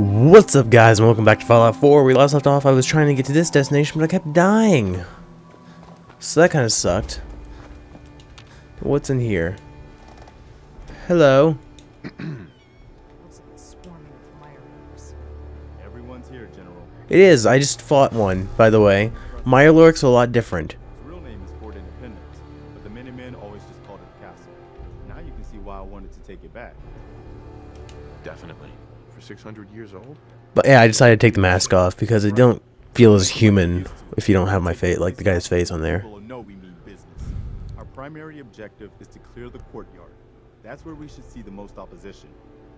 What's up guys and welcome back to Fallout 4. We last left off I was trying to get to this destination but I kept dying. So that kind of sucked. What's in here? Hello. Everyone's here, General. It is. I just fought one, by the way. Mirelurk's a lot different. 600 years old? But yeah, I decided to take the mask off because it don't feel as human if you don't have my face, like the guy's face on there. People we mean business. Our primary objective is to clear the courtyard. That's where we should see the most opposition.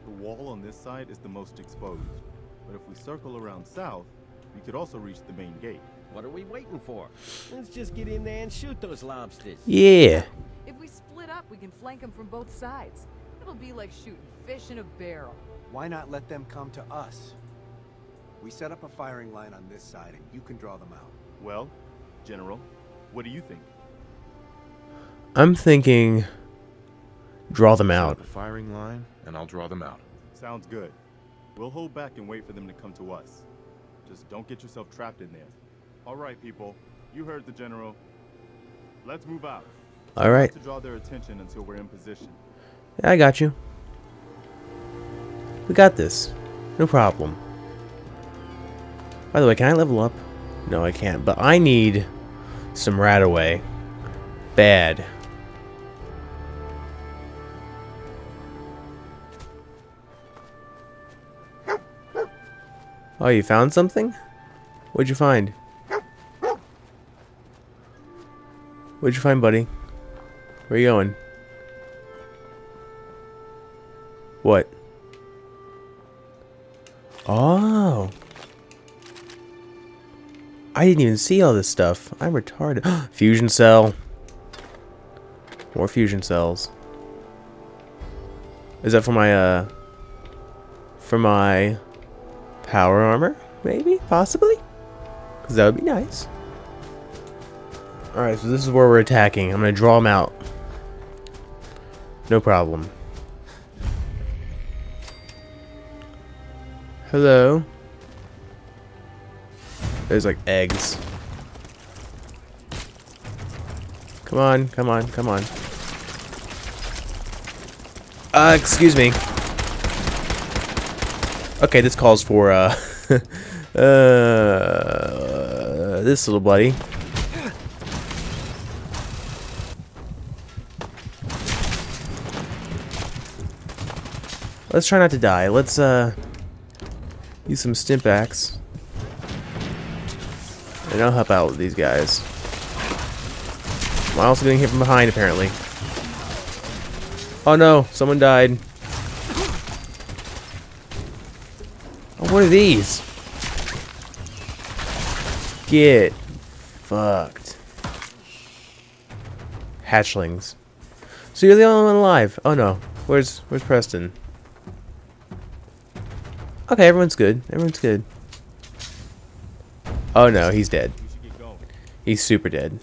The wall on this side is the most exposed. But if we circle around south, we could also reach the main gate. What are we waiting for? Let's just get in there and shoot those lobsters. Yeah. If we split up, we can flank them from both sides. It'll be like shooting fish in a barrel. Why not let them come to us? We set up a firing line on this side and you can draw them out. Well, General, what do you think? I'm thinking draw them Set out. up a firing line, and I'll draw them out. Sounds good. We'll hold back and wait for them to come to us. Just don't get yourself trapped in there. All right, people. You heard the general. Let's move out. All right. To draw their attention until we're in position. Yeah, I got you. We got this. No problem. By the way, can I level up? No, I can't. But I need some Radaway. Bad. Oh, you found something? What'd you find? What'd you find, buddy? Where you going? Oh. I didn't even see all this stuff. I'm retarded. fusion cell. More fusion cells. Is that for my, uh... For my... Power armor? Maybe? Possibly? Because that would be nice. Alright, so this is where we're attacking. I'm going to draw them out. No problem. Hello. There's like eggs. Come on, come on, come on. Uh, excuse me. Okay, this calls for, uh, uh, this little buddy. Let's try not to die. Let's, uh, use some Stimpaks. And I'll help out with these guys. I'm also getting hit from behind, apparently. Oh no, someone died. Oh, what are these? Get fucked. Hatchlings. So you're the only one alive. Oh no. Where's where's Preston? Okay, everyone's good. Everyone's good. Oh no, he's dead. He's super dead.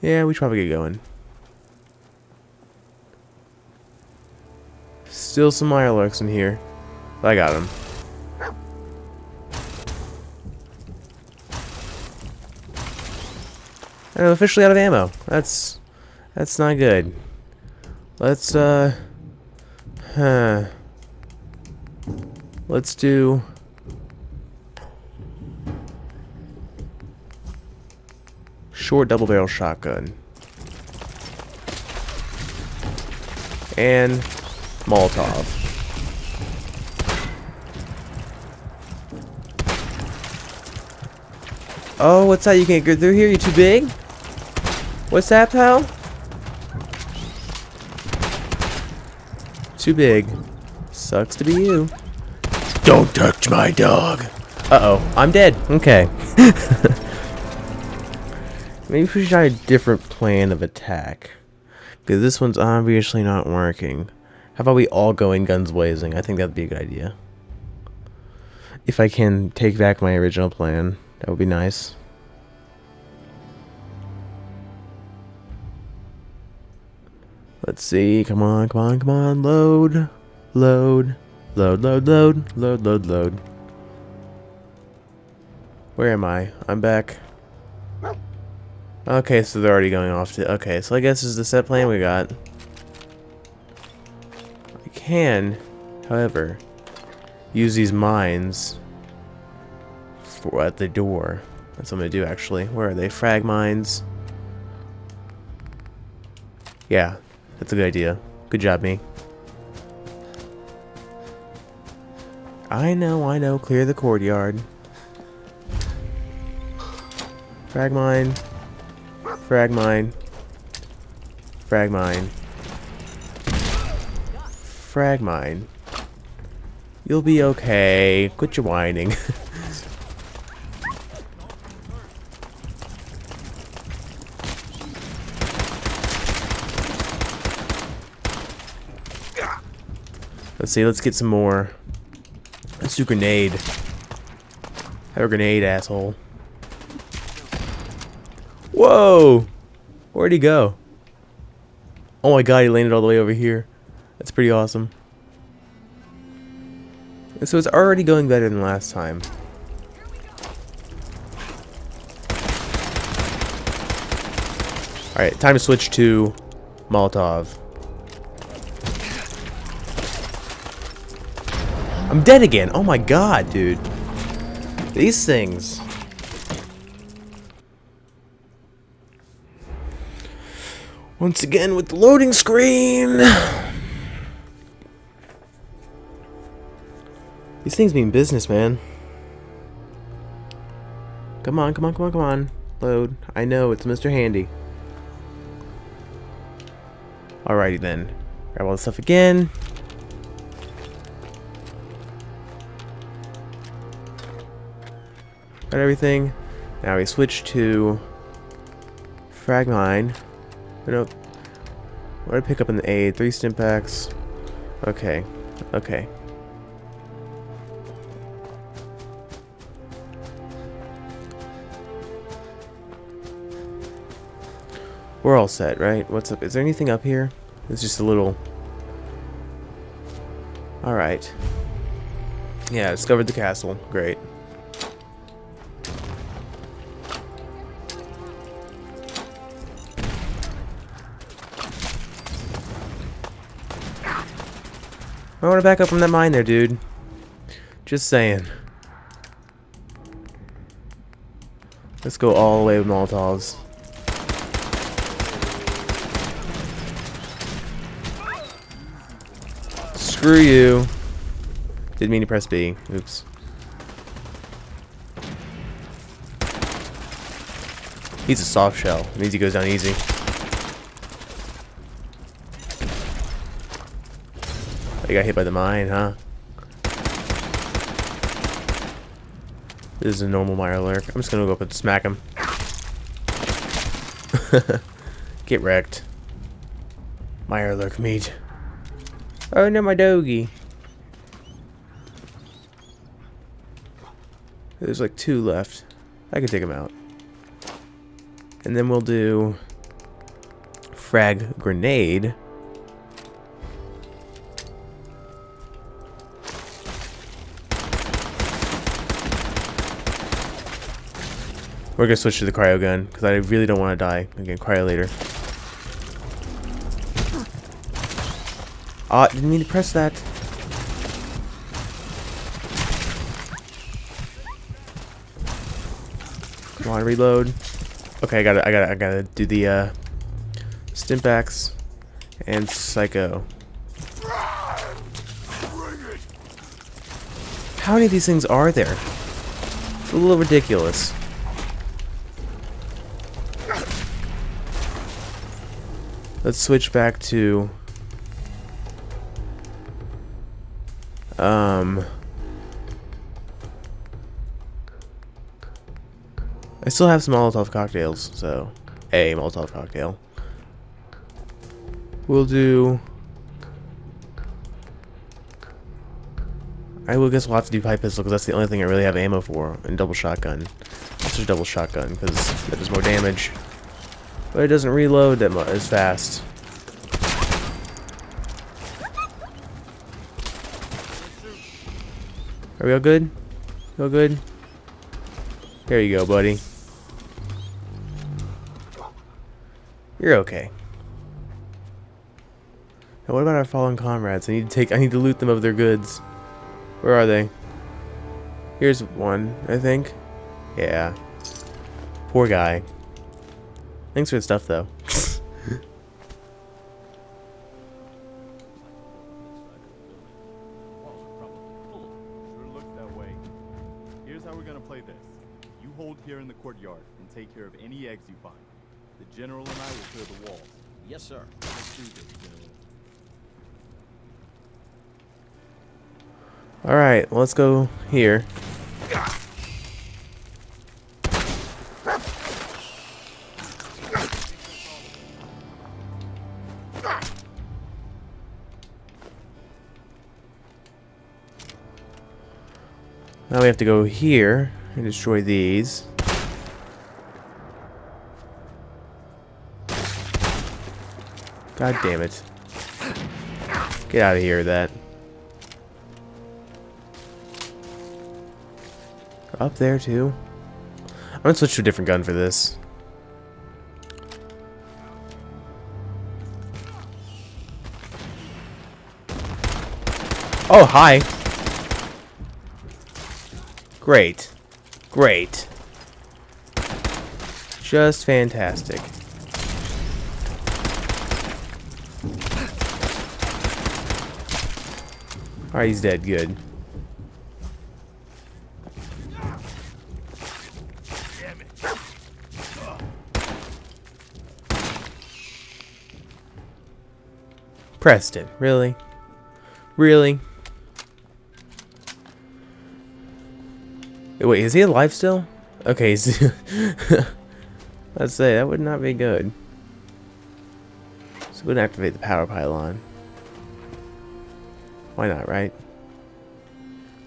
Yeah, we should probably get going. Still some Mirelurks in here. I got him. And I'm officially out of ammo. That's that's not good. Let's uh huh. Let's do short double barrel shotgun. And Molotov. Oh, what's that? You can't go through here? You too big? What's that, pal? Too big. Sucks to be you. Don't touch my dog. Uh-oh. I'm dead. Okay. Maybe we should try a different plan of attack. Because this one's obviously not working. How about we all go in guns blazing? I think that'd be a good idea. If I can take back my original plan, that would be nice. Let's see. Come on, come on, come on. Load. Load. Load, load, load. Load, load, load. Where am I? I'm back. Okay, so they're already going off to... Okay, so I guess this is the set plan we got. I can, however, use these mines for at the door. That's what I'm gonna do actually. Where are they? Frag mines. Yeah, that's a good idea. Good job, me. I know, I know. Clear the courtyard. Frag mine. Frag mine. Frag mine. Frag mine. You'll be okay. Quit your whining. let's see, let's get some more. Let's do grenade. Have a grenade, asshole. Whoa! Where'd he go? Oh my god, he landed all the way over here. That's pretty awesome. So it's already going better than last time. Alright, time to switch to Molotov. I'm dead again! Oh my god, dude. These things. Once again with the loading screen. These things mean business, man. Come on, come on, come on, come on. Load. I know, it's Mr. Handy. Alrighty then. Grab all the stuff again. Everything. Now we switch to frag mine. Oh, nope. What did I pick up in the aid? Three stimpaks. Okay. Okay. We're all set, right? What's up? Is there anything up here? It's just a little... Alright. Yeah, discovered the castle. Great. I want to back up from that mine there, dude. Just saying. Let's go all the way with Molotovs. Screw you. Didn't mean to press B. Oops. He's a soft shell. It means he goes down easy. They got hit by the mine, huh? This is a normal Mirelurk. I'm just gonna go up and smack him. Get wrecked. Mirelurk meat. Oh no, my doggy. There's like two left. I can take them out. And then we'll do frag grenade. We're gonna switch to the cryo gun because I really don't want to die. Again, cryolator. Ah, didn't mean to press that. Come on, reload. Okay, I gotta, I gotta, I gotta do the uh, Stimpaks and Psycho. How many of these things are there? It's a little ridiculous. Let's switch back to um I still have some Molotov cocktails, so a Molotov cocktail. We'll do I will guess we'll have to do pipe pistol because that's the only thing I really have ammo for, and double shotgun. Let's do double shotgun because that does more damage. But it doesn't reload that much as fast. Are we all good? All good? There you go, buddy. You're okay. Now what about our fallen comrades? I need to take I need to loot them of their goods. Where are they? Here's one, I think. Yeah. Poor guy. Thanks for the stuff though. Sure looks that way. Here's how we're gonna play this. You hold here in the courtyard and take care of any eggs you find. The general and I will clear the walls. Yes, sir. Let's do this. Alright, let's go here. Now we have to go here and destroy these. God damn it. Get out of here that. Up there too. I'm gonna switch to a different gun for this. Oh, hi. Great. Great. Just fantastic. Alright, he's dead. Good. Preston, really? Really? Wait, is he alive still? Okay, let's say that would not be good. So we would activate the power pylon. Why not, right?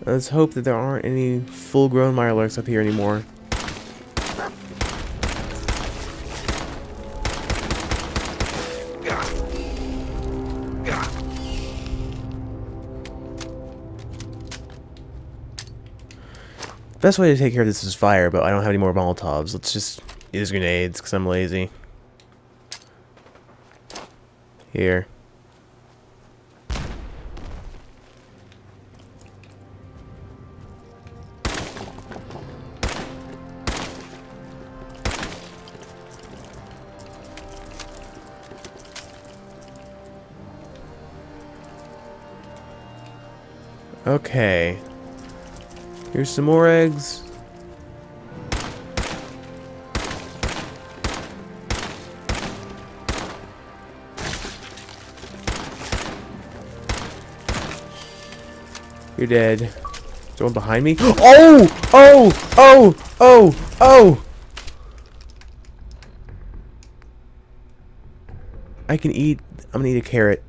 Let's hope that there aren't any full-grown Mirelurks up here anymore. Best way to take care of this is fire, but I don't have any more Molotovs. Let's just use grenades, because I'm lazy. Here. Okay. Here's some more eggs. You're dead. Someone behind me? Oh! Oh! Oh! Oh! Oh! I can eat. I'm gonna eat a carrot.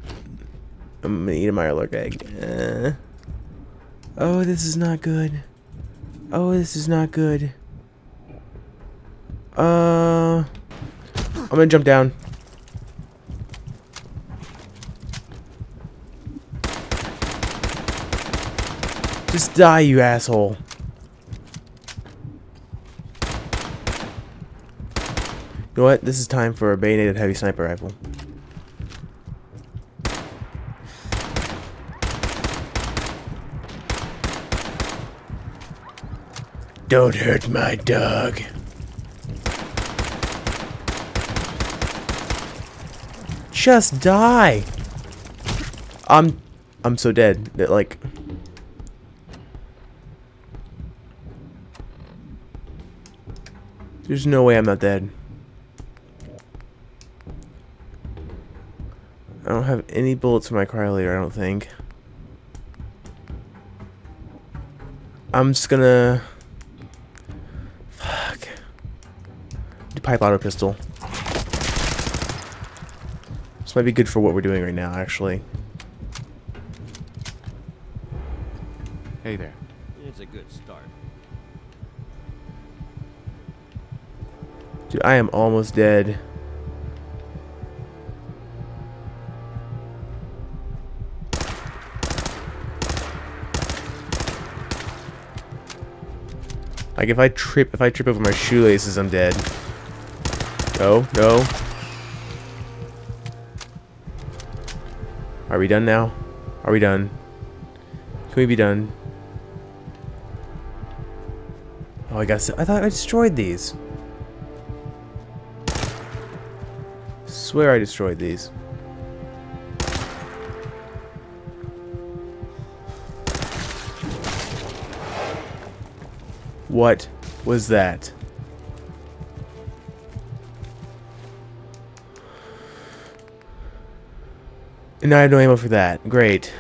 I'm gonna eat a Mirelurk egg. Uh, oh, this is not good. Oh, this is not good. Uh, I'm gonna jump down. Just die, you asshole. You know what? This is time for a bayoneted heavy sniper rifle. Don't hurt my dog. Just die. I'm I'm so dead that like There's no way I'm not dead. I don't have any bullets for my cryolator, I don't think. I'm just gonna Pipe auto pistol. This might be good for what we're doing right now, actually. Hey there. It's a good start. Dude, I am almost dead. Like if I trip, if I trip over my shoelaces, I'm dead. No, no. Are we done now? Are we done? Can we be done? Oh, I guess I thought I destroyed these. Swear I destroyed these. What was that? And I have no ammo for that. Great.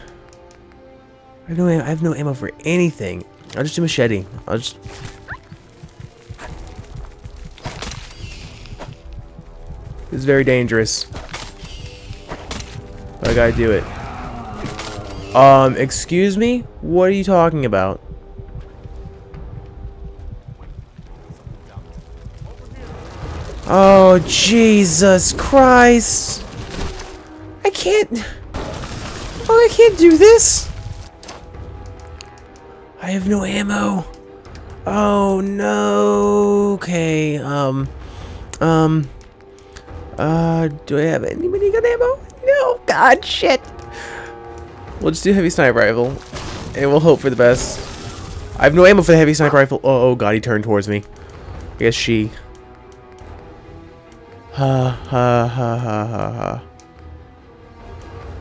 I have no, I have no ammo for anything. I'll just do machete. I'll just... This is very dangerous. But I gotta do it. Um, excuse me? What are you talking about? Oh, Jesus Christ! I can't... Oh, I can't do this! I have no ammo. Oh, no. Okay, um... Um... Uh, do I have any minigun ammo? No, god, shit! We'll just do heavy sniper rifle, and we'll hope for the best. I have no ammo for the heavy sniper rifle. Oh, oh god, he turned towards me. I guess she... Ha ha ha ha ha ha.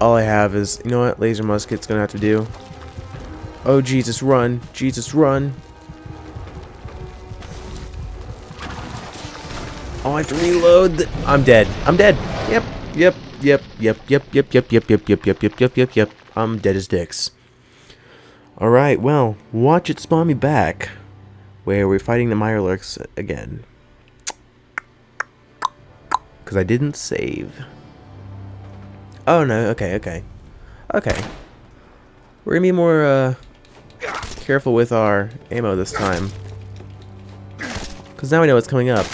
All I have is, you know what, laser musket's gonna have to do. Oh Jesus, run! Jesus, run! Oh, I have to reload. The I'm dead. I'm dead. Yep. Yep. Yep. Yep. Yep. Yep. Yep. Yep. Yep. Yep. Yep. Yep. Yep. Yep. Yep. I'm dead as dicks. All right. Well, watch it spawn me back, where we're fighting the Mirelurks again because I didn't save. Oh no, okay, okay. Okay. We're gonna be more uh, careful with our ammo this time. Because now we know what's coming up.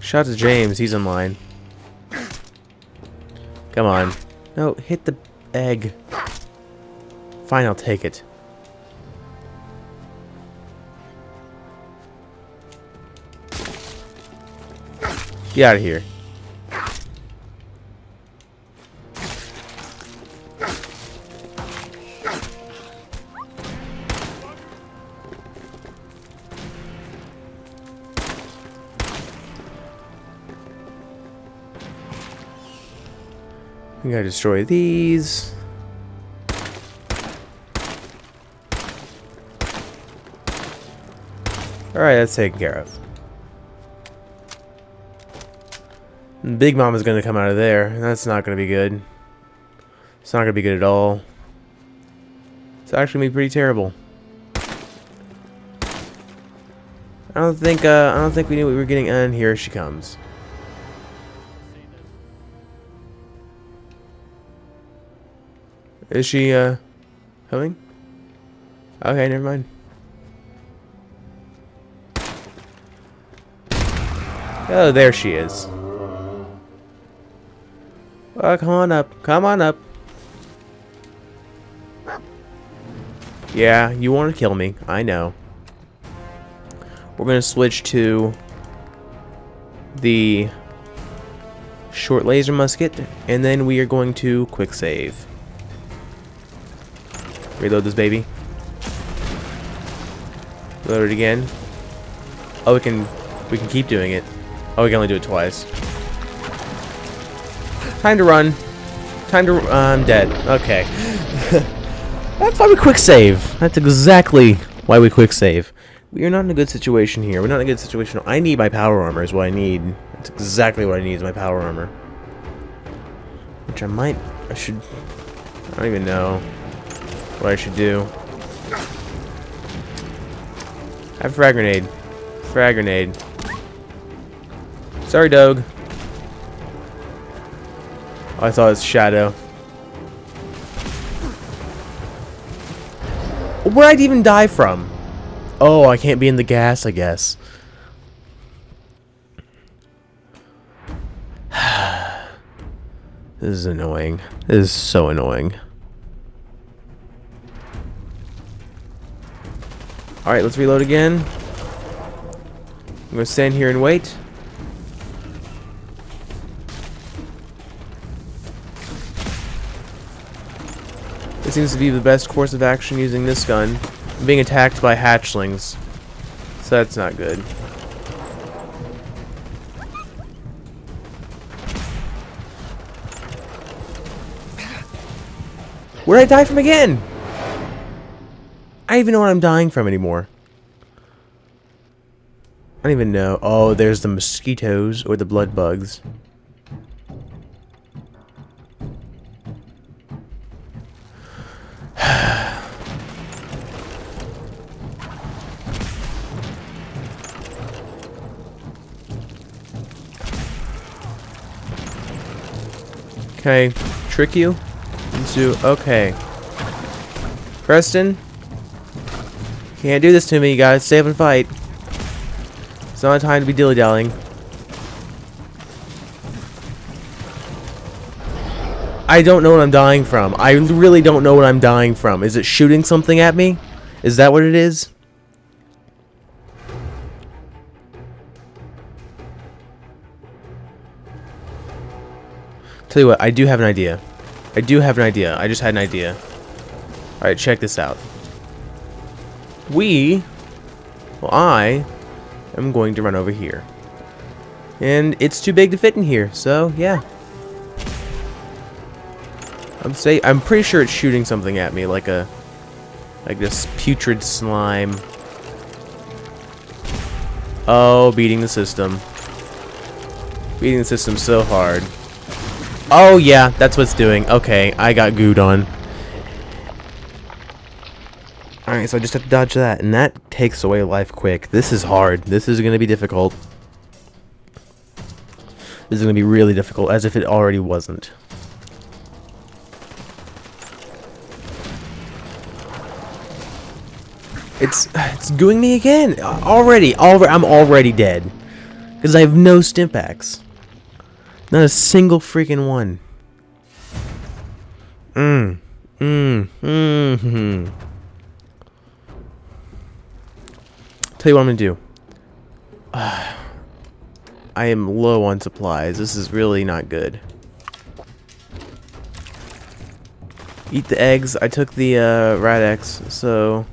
Shout out to James, he's in line. Come on. No, hit the egg. Fine, I'll take it. Get out of here. Gotta destroy these. Alright, that's taken care of. Big Mama's gonna come out of there. That's not gonna be good. It's not gonna be good at all. It's actually gonna be pretty terrible. I don't think uh, I don't think we knew what we were getting and here she comes. Is she uh coming? Okay, never mind. Oh, there she is. Oh, come on up. Come on up. Yeah, you want to kill me. I know. We're going to switch to the short laser musket, and then we are going to quick save. Reload this baby. Load it again. Oh, we can we can keep doing it. Oh, we can only do it twice. Time to run. Time to... Uh, I'm dead. Okay. That's why we quick save. That's exactly why we quick save. We are not in a good situation here. We're not in a good situation. I need my power armor is what I need. That's exactly what I need is my power armor. Which I might... I should... I don't even know what I should do. I have frag grenade. Frag grenade. Sorry, Doug. Oh, I thought it was Shadow. Where'd I even die from? Oh, I can't be in the gas, I guess. this is annoying. This is so annoying. Alright, let's reload again. I'm gonna stand here and wait. It seems to be the best course of action using this gun. I'm being attacked by hatchlings. So that's not good. Where did I die from again? I don't even know what I'm dying from anymore. I don't even know. Oh, there's the mosquitoes or the blood bugs. Okay, trick you into okay. Preston, can't do this to me, you guys. Stay up and fight. It's not time to be dilly-dallying. I don't know what I'm dying from. I really don't know what I'm dying from. Is it shooting something at me? Is that what it is? Tell you what, I do have an idea. I do have an idea. I just had an idea. Alright, check this out. We, well I, am going to run over here. And it's too big to fit in here, so yeah. I'm say I'm pretty sure it's shooting something at me, like a like this putrid slime. Oh, beating the system. Beating the system so hard. Oh yeah, that's what's doing. Okay, I got gooed on. Alright, so I just have to dodge that, and that takes away life quick. This is hard. This is going to be difficult. This is going to be really difficult, as if it already wasn't. It's it's gooing me again. Uh, already, already, I'm already dead. Because I have no stimpaks. Not a single freaking one. Mmm. Mmm. Mmm. -hmm. Tell you what I'm gonna do. Uh, I am low on supplies. This is really not good. Eat the eggs. I took the uh, Rad-X, so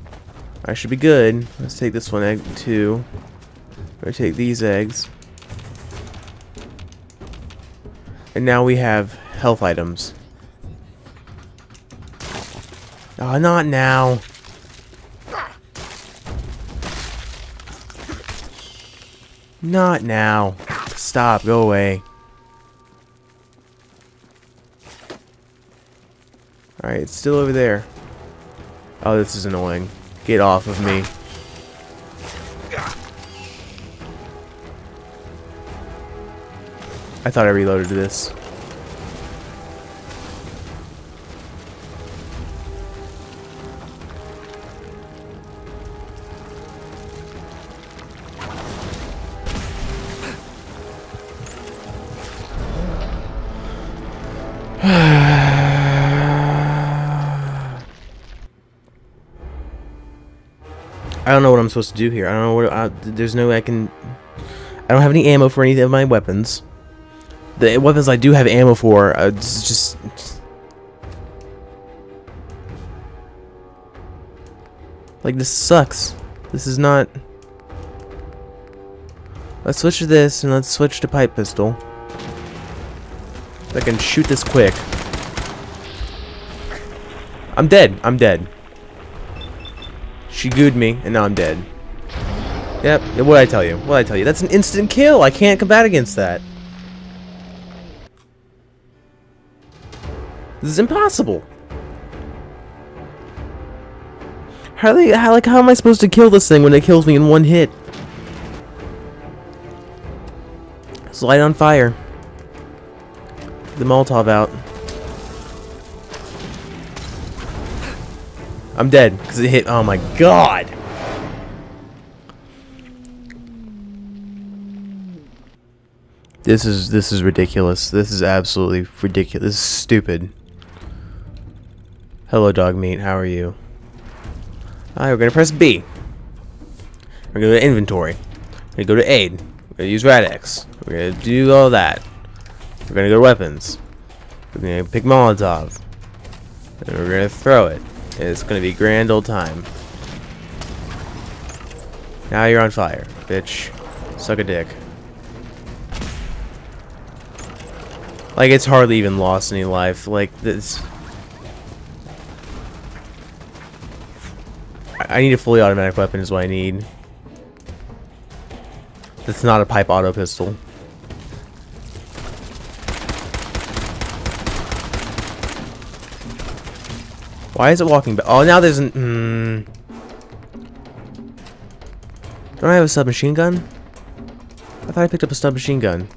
I should be good. Let's take this one egg too. I take these eggs. And now we have health items. Oh, not now. Not now. Stop, go away. Alright, it's still over there. Oh, this is annoying. Get off of me. I thought I reloaded this. I don't know what I'm supposed to do here. I don't know what. I, there's no way I can. I don't have any ammo for any of my weapons. The weapons I do have ammo for, uh, it's just. Like this sucks. This is not. Let's switch to this and let's switch to pipe pistol. I can shoot this quick. I'm dead. I'm dead. She gooed me, and now I'm dead. Yep, what I tell you? What I tell you? That's an instant kill! I can't combat against that. This is impossible! How, they, how, like, how am I supposed to kill this thing when it kills me in one hit? Slide on fire. The Molotov out. I'm dead because it hit. Oh my god. This is this is ridiculous. This is absolutely ridiculous. This is stupid. Hello, dog meat. How are you? Alright, we're gonna press B. We're gonna go to inventory. We're gonna go to aid. We're gonna use Rad-X. We're gonna do all that. We're gonna go to weapons. We're gonna pick Molotov. And we're gonna throw it. It's gonna be grand old time. Now you're on fire, bitch. Suck a dick. Like, it's hardly even lost any life. Like, this... I I need a fully automatic weapon is what I need. That's not a pipe auto pistol. Why is it walking back? Oh, now there's an... Hmm. Don't I have a submachine gun? I thought I picked up a submachine gun.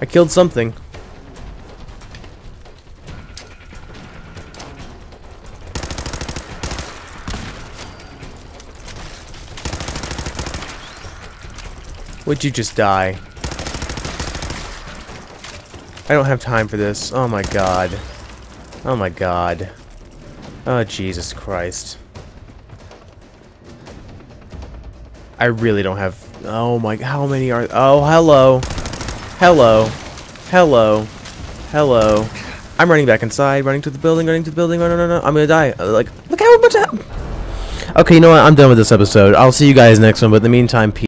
I killed something. Would you just die? I don't have time for this. Oh my god. Oh my god. Oh Jesus Christ. I really don't have... Oh my... How many are... Oh, hello. Hello. Hello. Hello. I'm running back inside, running to the building, running to the building. No, no, no, no. I'm gonna die. Uh, Like, look how much... Okay, you know what? I'm done with this episode. I'll see you guys next one, but in the meantime, peace.